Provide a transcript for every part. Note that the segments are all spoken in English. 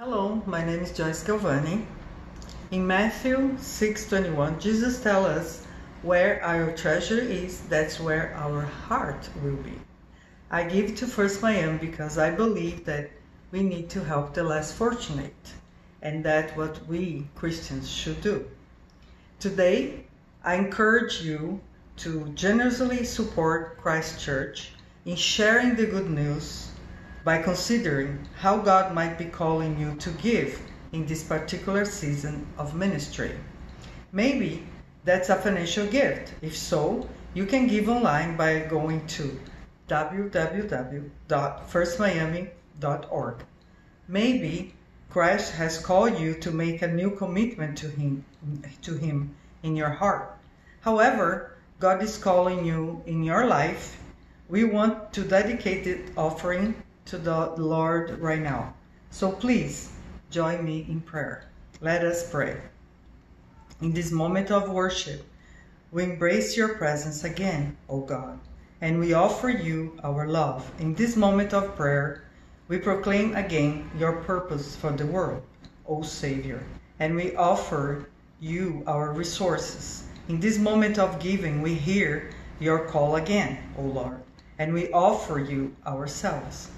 Hello, my name is Joyce Galvani. In Matthew 6:21, Jesus tells us, "Where our treasure is, that's where our heart will be." I give to First Miami because I believe that we need to help the less fortunate, and that's what we Christians should do. Today, I encourage you to generously support Christ Church in sharing the good news by considering how God might be calling you to give in this particular season of ministry. Maybe that's a financial gift. If so, you can give online by going to www.firstmiami.org. Maybe Christ has called you to make a new commitment to him to him in your heart. However, God is calling you in your life. We want to dedicate the offering to the Lord right now. So please join me in prayer. Let us pray. In this moment of worship, we embrace your presence again, O God, and we offer you our love. In this moment of prayer, we proclaim again your purpose for the world, O Savior, and we offer you our resources. In this moment of giving, we hear your call again, O Lord, and we offer you ourselves.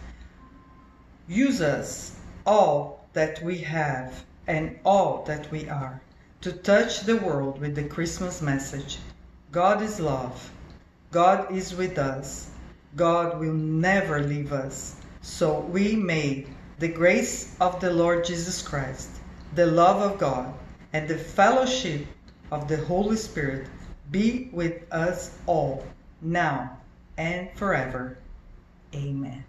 Use us, all that we have and all that we are, to touch the world with the Christmas message. God is love. God is with us. God will never leave us. So we may the grace of the Lord Jesus Christ, the love of God, and the fellowship of the Holy Spirit be with us all, now and forever. Amen.